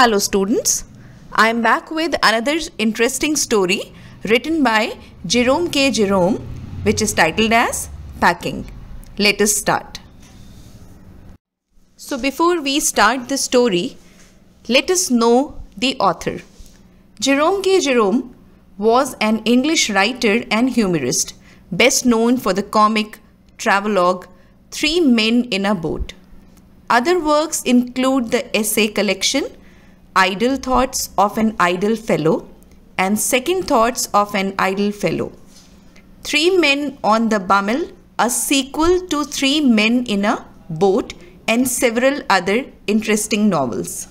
Hello students, I am back with another interesting story written by Jerome K. Jerome which is titled as Packing. Let us start. So before we start the story, let us know the author. Jerome K. Jerome was an English writer and humorist, best known for the comic travelogue Three Men in a Boat. Other works include the essay collection Idle Thoughts of an Idle Fellow and Second Thoughts of an Idle Fellow. Three Men on the Bummel, a sequel to Three Men in a Boat, and several other interesting novels.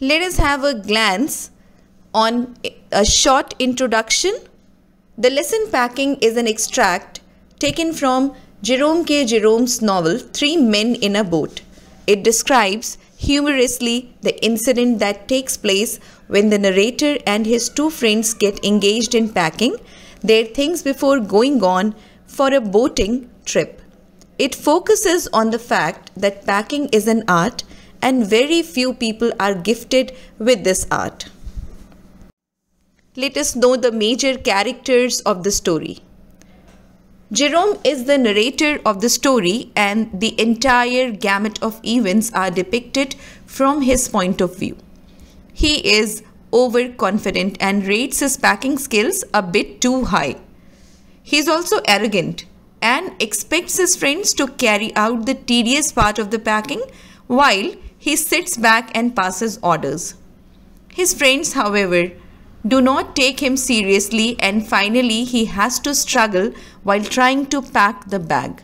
Let us have a glance on a short introduction. The lesson packing is an extract taken from Jerome K. Jerome's novel Three Men in a Boat. It describes humorously the incident that takes place when the narrator and his two friends get engaged in packing their things before going on for a boating trip. It focuses on the fact that packing is an art and very few people are gifted with this art. Let us know the major characters of the story. Jerome is the narrator of the story and the entire gamut of events are depicted from his point of view. He is overconfident and rates his packing skills a bit too high. He is also arrogant and expects his friends to carry out the tedious part of the packing while he sits back and passes orders. His friends, however, do not take him seriously and finally he has to struggle while trying to pack the bag.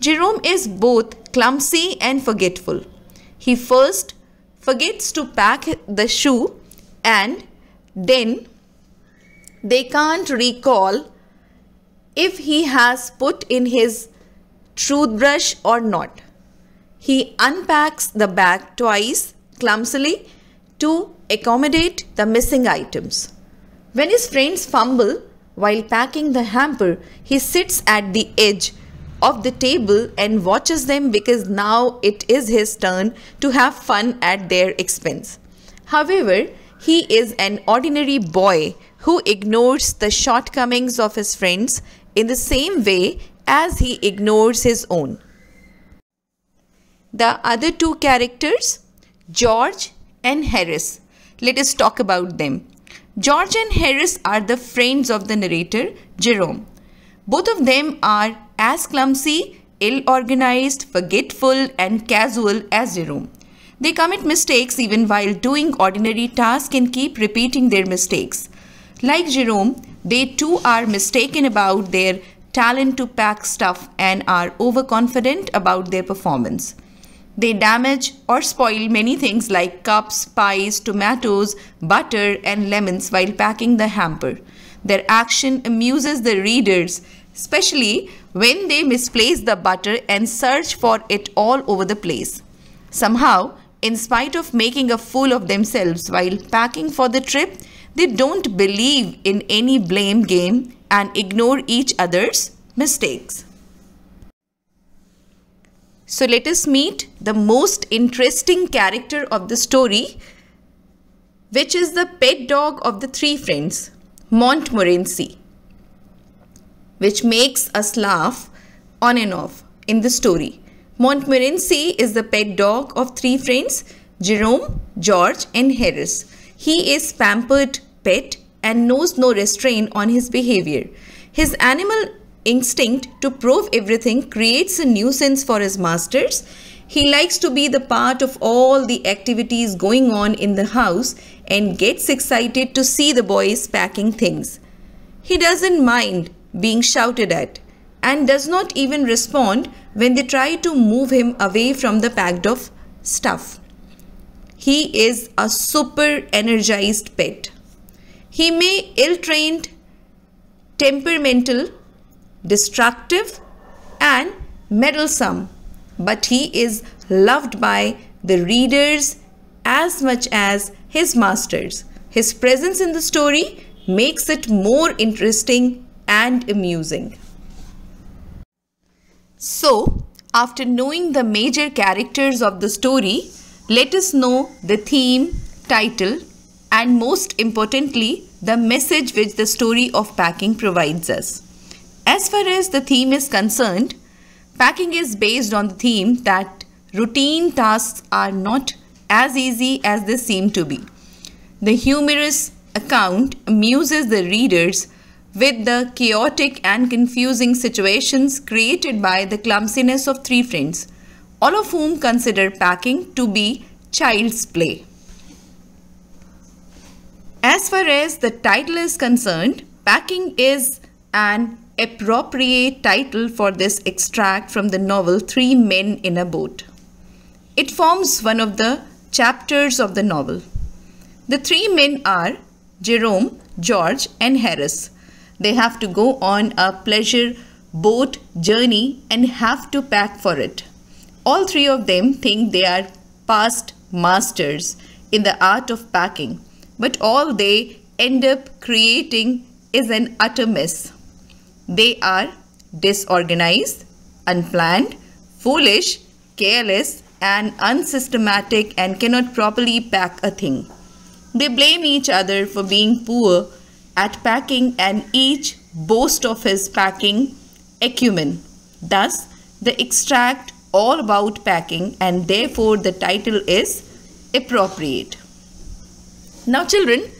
Jerome is both clumsy and forgetful. He first forgets to pack the shoe and then they can't recall if he has put in his toothbrush or not. He unpacks the bag twice clumsily to accommodate the missing items. When his friends fumble while packing the hamper, he sits at the edge of the table and watches them because now it is his turn to have fun at their expense. However, he is an ordinary boy who ignores the shortcomings of his friends in the same way as he ignores his own. The other two characters, George and Harris, let us talk about them. George and Harris are the friends of the narrator, Jerome. Both of them are as clumsy, ill organized, forgetful, and casual as Jerome. They commit mistakes even while doing ordinary tasks and keep repeating their mistakes. Like Jerome, they too are mistaken about their talent to pack stuff and are overconfident about their performance. They damage or spoil many things like cups, pies, tomatoes, butter, and lemons while packing the hamper. Their action amuses the readers, especially when they misplace the butter and search for it all over the place. Somehow, in spite of making a fool of themselves while packing for the trip, they don't believe in any blame game and ignore each other's mistakes. So let us meet the most interesting character of the story, which is the pet dog of the three friends, Montmorency, which makes us laugh on and off in the story. Montmorency is the pet dog of three friends, Jerome, George and Harris. He is pampered pet and knows no restraint on his behavior. His animal instinct to prove everything creates a nuisance for his masters. He likes to be the part of all the activities going on in the house and gets excited to see the boys packing things. He doesn't mind being shouted at and does not even respond when they try to move him away from the packed of stuff. He is a super energized pet. He may ill-trained, temperamental, destructive and meddlesome, but he is loved by the readers as much as his masters. His presence in the story makes it more interesting and amusing. So, after knowing the major characters of the story, let us know the theme, title, and most importantly, the message which the story of packing provides us. As far as the theme is concerned, packing is based on the theme that routine tasks are not as easy as they seem to be. The humorous account amuses the readers with the chaotic and confusing situations created by the clumsiness of three friends, all of whom consider packing to be child's play. As far as the title is concerned, packing is an appropriate title for this extract from the novel Three Men in a Boat. It forms one of the chapters of the novel. The three men are Jerome, George, and Harris. They have to go on a pleasure boat journey and have to pack for it. All three of them think they are past masters in the art of packing, but all they end up creating is an utter mess. They are disorganized, unplanned, foolish, careless, and unsystematic and cannot properly pack a thing. They blame each other for being poor at packing and each boast of his packing acumen. Thus, the extract all about packing and therefore the title is appropriate. Now children,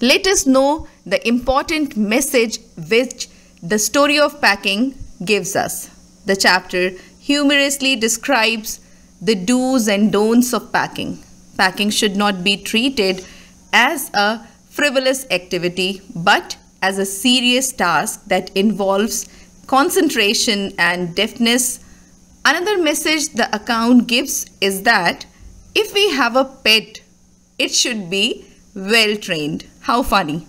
let us know the important message which the story of packing gives us. The chapter humorously describes the do's and don'ts of packing. Packing should not be treated as a frivolous activity but as a serious task that involves concentration and deftness. Another message the account gives is that if we have a pet, it should be well trained. How funny!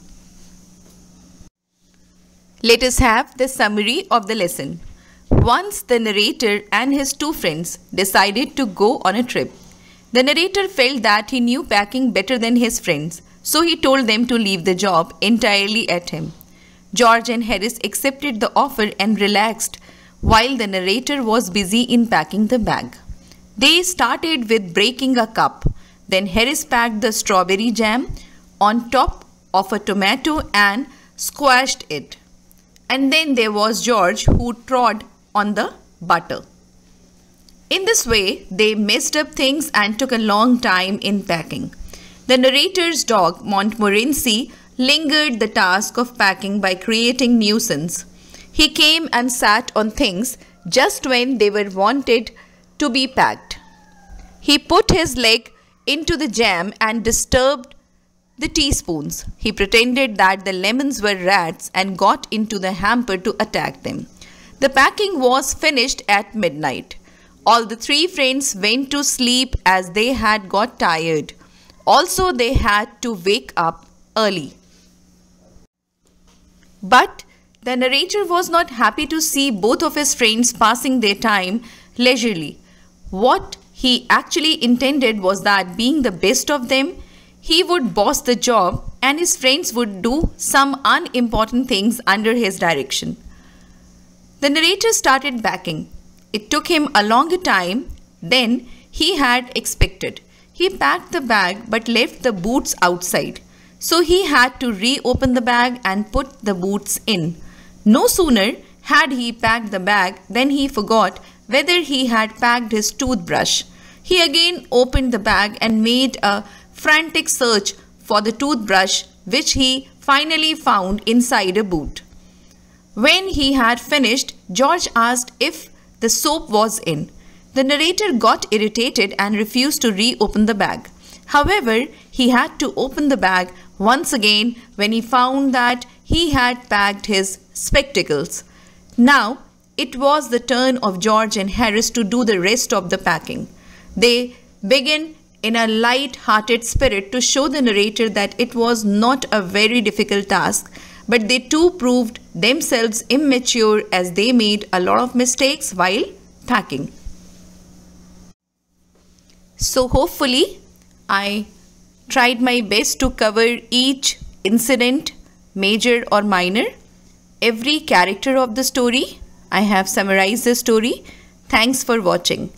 Let us have the summary of the lesson. Once the narrator and his two friends decided to go on a trip. The narrator felt that he knew packing better than his friends, so he told them to leave the job entirely at him. George and Harris accepted the offer and relaxed while the narrator was busy in packing the bag. They started with breaking a cup. Then Harris packed the strawberry jam on top of a tomato and squashed it. And then there was George who trod on the butter. In this way, they messed up things and took a long time in packing. The narrator's dog, Montmorency, lingered the task of packing by creating nuisance. He came and sat on things just when they were wanted to be packed. He put his leg into the jam and disturbed the teaspoons. He pretended that the lemons were rats and got into the hamper to attack them. The packing was finished at midnight. All the three friends went to sleep as they had got tired. Also, they had to wake up early. But the narrator was not happy to see both of his friends passing their time leisurely. What he actually intended was that being the best of them, he would boss the job and his friends would do some unimportant things under his direction. The narrator started backing. It took him a longer time than he had expected. He packed the bag but left the boots outside. So he had to reopen the bag and put the boots in. No sooner had he packed the bag than he forgot whether he had packed his toothbrush. He again opened the bag and made a frantic search for the toothbrush which he finally found inside a boot. When he had finished, George asked if the soap was in. The narrator got irritated and refused to reopen the bag. However, he had to open the bag once again when he found that he had packed his spectacles. Now, it was the turn of George and Harris to do the rest of the packing. They began in a light-hearted spirit to show the narrator that it was not a very difficult task, but they too proved themselves immature as they made a lot of mistakes while packing. So hopefully I tried my best to cover each incident, major or minor, every character of the story. I have summarized the story. Thanks for watching.